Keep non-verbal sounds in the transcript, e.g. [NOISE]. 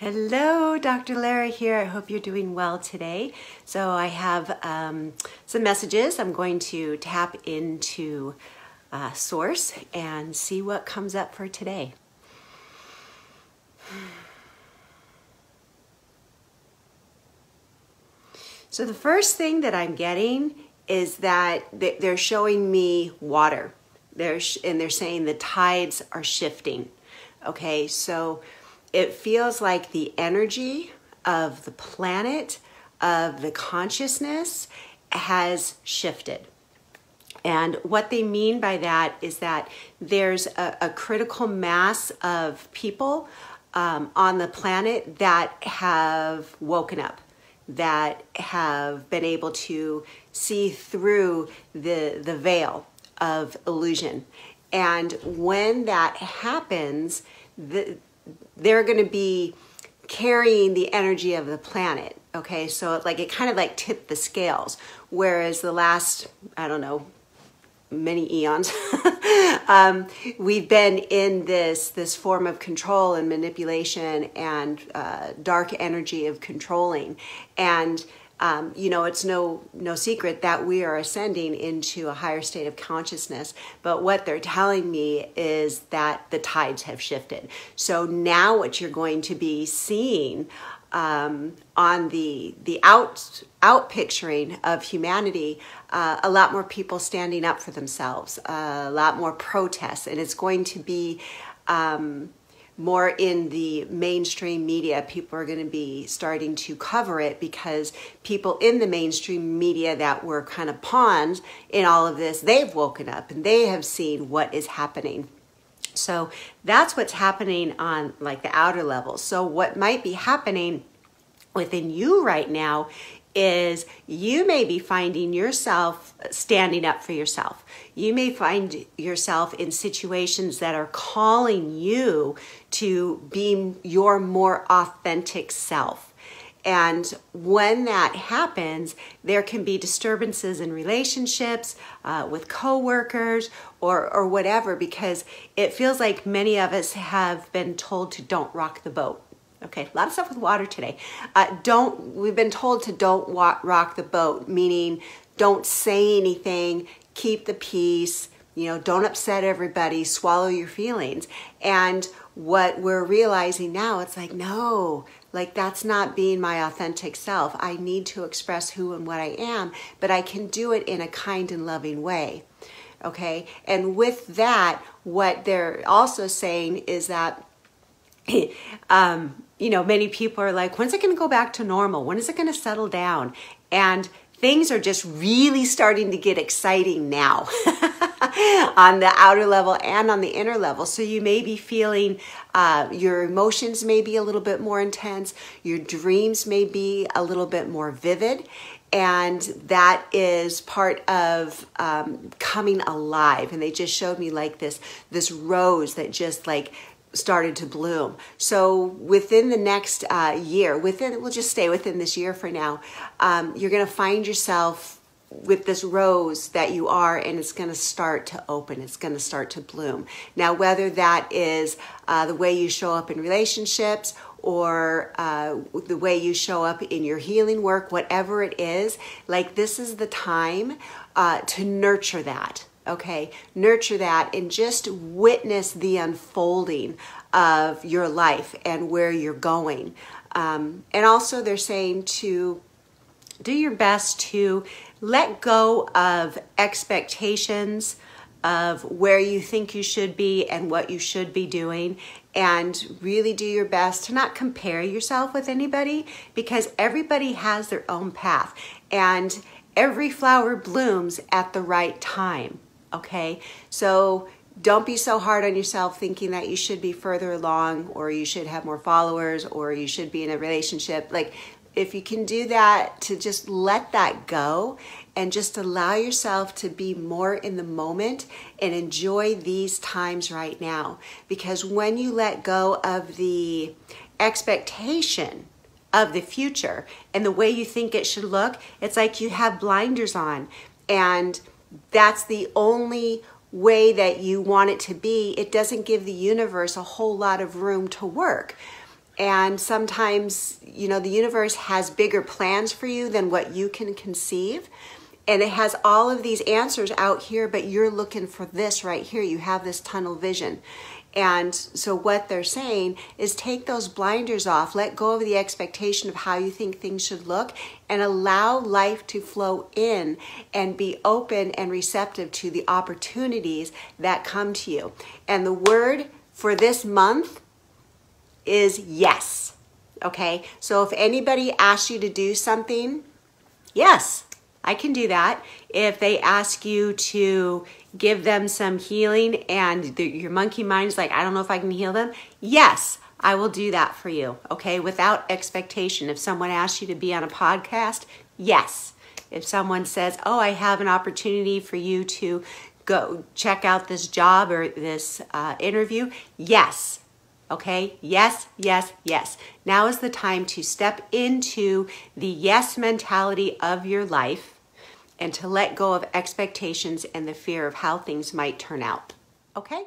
Hello, Dr. Lara here. I hope you're doing well today. So I have um, some messages. I'm going to tap into uh, Source and see what comes up for today. So the first thing that I'm getting is that they're showing me water. They're and they're saying the tides are shifting. Okay, so it feels like the energy of the planet, of the consciousness, has shifted. And what they mean by that is that there's a, a critical mass of people um, on the planet that have woken up, that have been able to see through the, the veil of illusion. And when that happens, the, they're going to be carrying the energy of the planet. Okay, so like it kind of like tipped the scales. Whereas the last, I don't know, many eons, [LAUGHS] um, we've been in this this form of control and manipulation and uh, dark energy of controlling and um, you know, it's no no secret that we are ascending into a higher state of consciousness. But what they're telling me is that the tides have shifted. So now, what you're going to be seeing um, on the the out out picturing of humanity, uh, a lot more people standing up for themselves, uh, a lot more protests, and it's going to be. Um, more in the mainstream media, people are going to be starting to cover it because people in the mainstream media that were kind of pawns in all of this, they've woken up and they have seen what is happening. So that's what's happening on like the outer level. So what might be happening within you right now is you may be finding yourself standing up for yourself. You may find yourself in situations that are calling you to be your more authentic self. And when that happens, there can be disturbances in relationships uh, with coworkers or, or whatever, because it feels like many of us have been told to don't rock the boat Okay, a lot of stuff with water today. Uh, don't, we've been told to don't rock the boat, meaning don't say anything, keep the peace, you know, don't upset everybody, swallow your feelings. And what we're realizing now, it's like, no, like that's not being my authentic self. I need to express who and what I am, but I can do it in a kind and loving way. Okay, and with that, what they're also saying is that [LAUGHS] um, you know, many people are like, when's it going to go back to normal? When is it going to settle down? And things are just really starting to get exciting now [LAUGHS] on the outer level and on the inner level. So you may be feeling uh, your emotions may be a little bit more intense, your dreams may be a little bit more vivid. And that is part of um, coming alive. And they just showed me like this, this rose that just like started to bloom. So within the next uh, year, within we'll just stay within this year for now, um, you're going to find yourself with this rose that you are and it's going to start to open it's going to start to bloom now whether that is uh, the way you show up in relationships or uh, the way you show up in your healing work whatever it is like this is the time uh, to nurture that okay? Nurture that and just witness the unfolding of your life and where you're going. Um, and also, they're saying to do your best to let go of expectations of where you think you should be and what you should be doing and really do your best to not compare yourself with anybody because everybody has their own path and every flower blooms at the right time okay? So don't be so hard on yourself thinking that you should be further along or you should have more followers or you should be in a relationship. Like, if you can do that, to just let that go and just allow yourself to be more in the moment and enjoy these times right now. Because when you let go of the expectation of the future and the way you think it should look, it's like you have blinders on and that's the only way that you want it to be, it doesn't give the universe a whole lot of room to work. And sometimes, you know, the universe has bigger plans for you than what you can conceive. And it has all of these answers out here, but you're looking for this right here. You have this tunnel vision. And so, what they're saying is take those blinders off, let go of the expectation of how you think things should look, and allow life to flow in and be open and receptive to the opportunities that come to you. And the word for this month is yes. Okay, so if anybody asks you to do something, yes, I can do that. If they ask you to give them some healing and the, your monkey mind is like, I don't know if I can heal them, yes, I will do that for you, okay, without expectation. If someone asks you to be on a podcast, yes. If someone says, Oh, I have an opportunity for you to go check out this job or this uh, interview, yes. Okay, yes, yes, yes. Now is the time to step into the yes mentality of your life and to let go of expectations and the fear of how things might turn out. Okay?